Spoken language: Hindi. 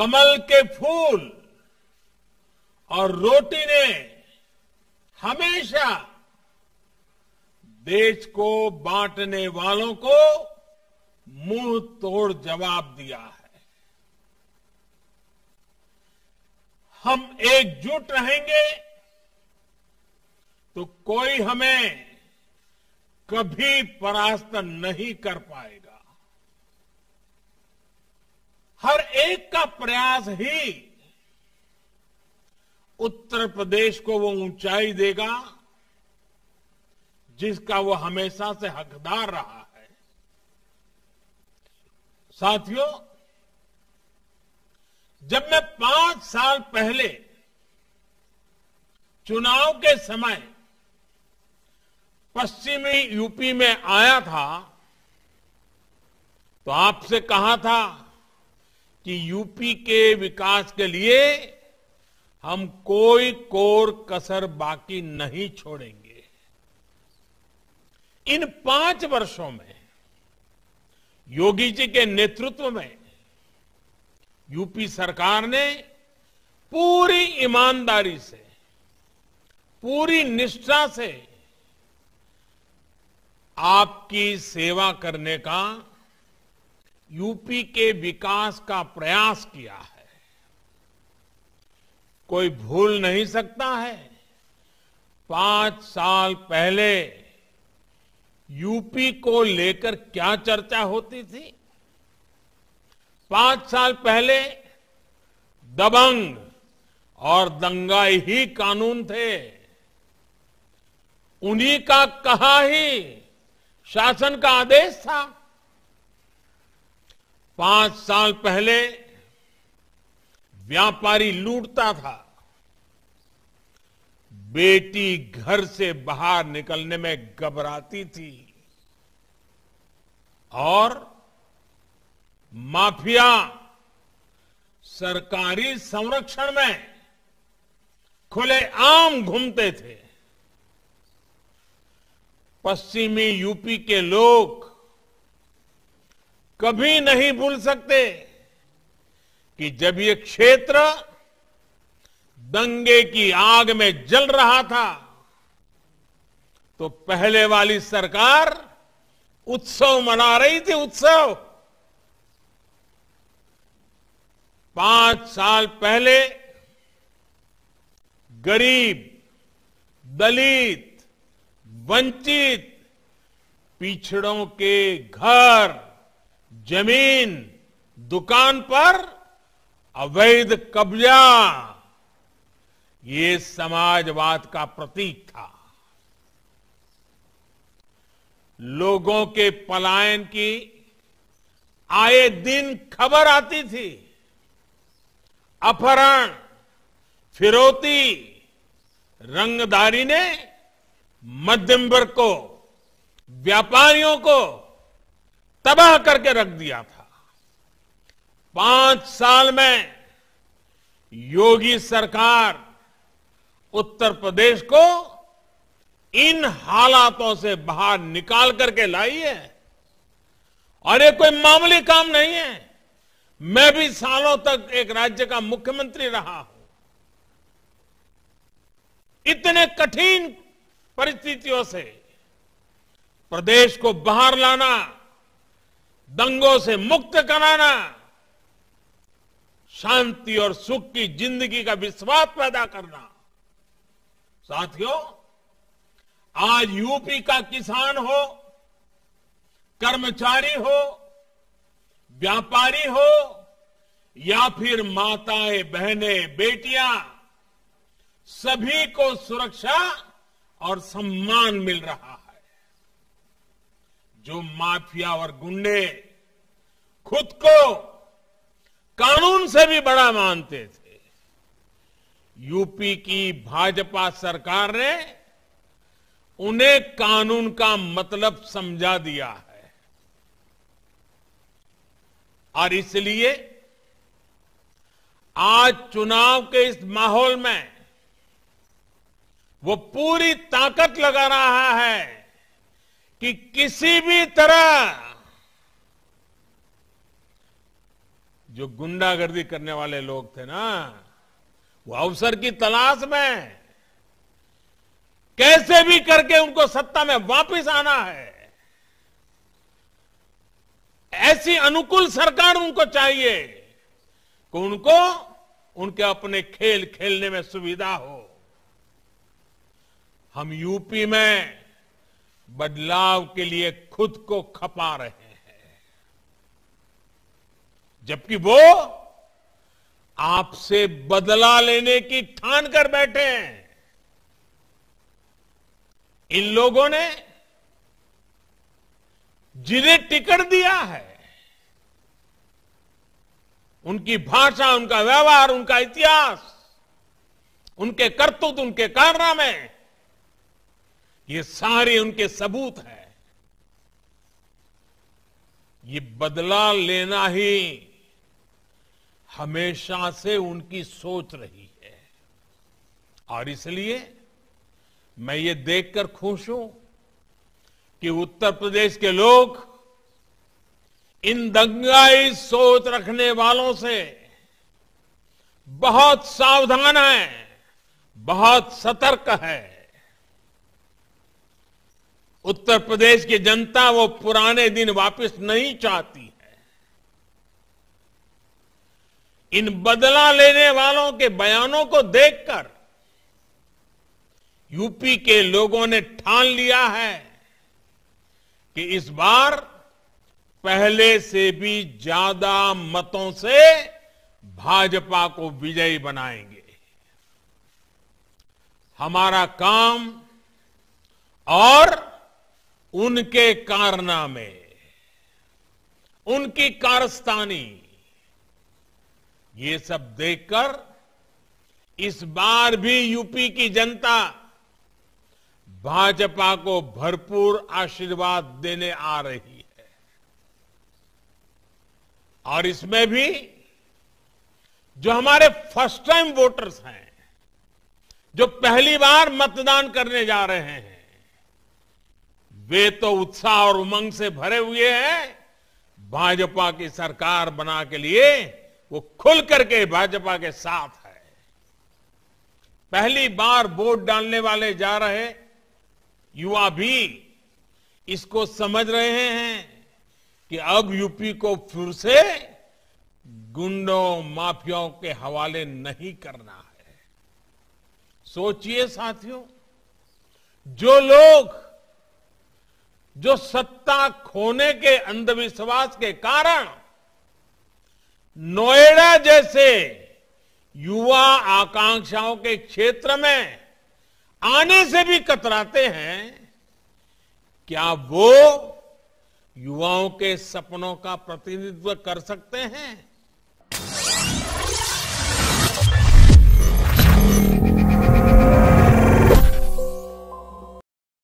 कमल के फूल और रोटी ने हमेशा देश को बांटने वालों को मुँह तोड़ जवाब दिया है। हम एकजुट रहेंगे तो कोई हमें कभी परास्त नहीं कर पाएगा। हर एक का प्रयास ही उत्तर प्रदेश को वो ऊंचाई देगा, जिसका वो हमेशा से हकदार रहा है। साथियों, जब मैं पाँच साल पहले चुनाव के समय पश्चिमी यूपी में आया था तो आपसे कहा था कि यूपी के विकास के लिए हम कोई कोर कसर बाकी नहीं छोड़ेंगे। इन पाँच वर्षों में, योगी जी के नेतृत्व में, यूपी सरकार ने पूरी ईमानदारी से, पूरी निष्ठा से आपकी सेवा करने का यूपी के विकास का प्रयास किया है। कोई भूल नहीं सकता है। पाँच साल पहले यूपी को लेकर क्या चर्चा होती थी? पाँच साल पहले दबंग और दंगाई ही कानून थे। उन्हीं का कहा ही शासन का आदेश था। पाँच साल पहले व्यापारी लूटता था। बेटी घर से बाहर निकलने में घबराती थी। और माफिया सरकारी संरक्षण में खुले आम घूमते थे। पश्चिमी यूपी के लोग कभी नहीं भूल सकते कि जब ये क्षेत्र दंगे की आग में जल रहा था तो पहले वाली सरकार उत्सव मना रही थी, उत्सव। पाँच साल पहले गरीब, दलित, वंचित, पिछड़ों के घर ज़मीन दुकान पर अवैध कब्जा। ये समाजवाद का प्रतीक था। लोगों के पलायन की आए दिन खबर आती थी। अपहरण, फिरौती, रंगदारी ने मध्यम वर्ग को, व्यापारियों को तबाह करके रख दिया था। पाँच साल में योगी सरकार उत्तर प्रदेश को इन हालातों से बाहर निकाल करके लाई है। और ये कोई मामूली काम नहीं है। मैं भी सालों तक एक राज्य का मुख्यमंत्री रहा हूँ। इतने कठिन परिस्थितियों से प्रदेश को बाहर लाना दंगों से मुक्त कराना। शांति और सुख की ज़िंदगी का विश्वास पैदा करना। साथियों, आज यूपी का किसान हो, कर्मचारी हो, व्यापारी हो, या फिर माताएँ, बहनें, बेटियाँ, सभी को सुरक्षा और सम्मान मिल रहा है। जो माफिया और गुंडे खुद को कानून से भी बड़ा मानते थे। यूपी की भाजपा सरकार ने उन्हें कानून का मतलब समझा दिया है। और इसलिए आज चुनाव के इस माहौल में वो पूरी ताकत लगा रहा है कि किसी भी तरह जो गुंडागर्दी करने वाले लोग थे ना, वो अवसर की तलाश में कैसे भी करके उनको सत्ता में वापस आना है। ऐसी अनुकूल सरकार उनको चाहिए कि उनको, उनके अपने खेल खेलने में सुविधा हो। हम यूपी में बदलाव के लिए खुद को खपा रहे हैं। जबकि वो आपसे बदला लेने की ठान कर बैठे हैं। इन लोगों ने जिन्हें टिकट दिया है, उनकी भाषा, उनका व्यवहार, उनका इतिहास, उनके करतूत, उनके कारनामे, ये सारे उनके सबूत हैं। ये बदला लेना ही हमेशा से उनकी सोच रही है। और इसलिए मैं ये देखकर खुश हूँ कि उत्तर प्रदेश के लोग इन दंगाई सोच रखने वालों से बहुत सावधान है, बहुत सतर्क है। उत्तर प्रदेश की जनता वो पुराने दिन वापस नहीं चाहती है इन बदला लेने वालों के बयानों को देखकर यूपी के लोगों ने ठान लिया है कि इस बार पहले से भी ज़्यादा मतों से भाजपा को विजयी बनाएँगे। हमारा काम और उनके कारनामे, उनकी कारस्तानी ये सब देखकर इस बार भी यूपी की जनता भाजपा को भरपूर आशीर्वाद देने आ रही है। और इसमें भी जो हमारे फ़र्स्ट टाइम वोटर्स हैं, जो पहली बार मतदान करने जा रहे हैं, वे तो उत्साह और उमंग से भरे हुए हैं। भाजपा की सरकार बना के लिए वो खुल करके भाजपा के साथ है। पहली बार वोट डालने वाले जा रहे युवा भी इसको समझ रहे हैं कि अब यूपी को फिर से गुंडों, माफियाओं के हवाले नहीं करना है। सोचिए साथियों, जो लोग, जो सत्ता खोने के अंधविश्वास के कारण नोएडा जैसे युवा आकांक्षाओं के क्षेत्र में आने से भी कतराते हैं, क्या वो युवाओं के सपनों का प्रतिनिधित्व कर सकते हैं?